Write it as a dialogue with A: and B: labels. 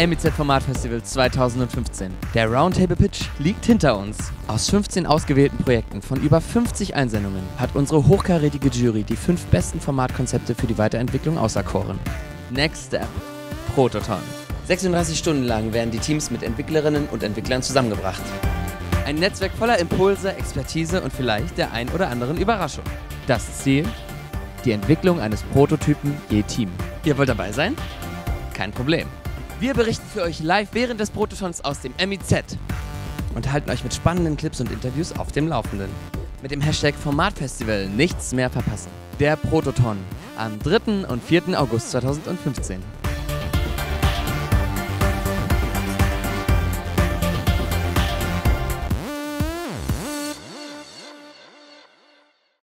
A: MIZ Format Festival 2015. Der Roundtable Pitch liegt hinter uns. Aus 15 ausgewählten Projekten von über 50 Einsendungen hat unsere hochkarätige Jury die fünf besten Formatkonzepte für die Weiterentwicklung auserkoren. Next Step. Prototon. 36 Stunden lang werden die Teams mit Entwicklerinnen und Entwicklern zusammengebracht. Ein Netzwerk voller Impulse, Expertise und vielleicht der ein oder anderen Überraschung. Das Ziel? Die Entwicklung eines Prototypen je Team. Ihr wollt dabei sein? Kein Problem. Wir berichten für euch live während des Prototons aus dem MIZ und halten euch mit spannenden Clips und Interviews auf dem Laufenden. Mit dem Hashtag Formatfestival nichts mehr verpassen. Der Prototon am 3. und 4. August 2015.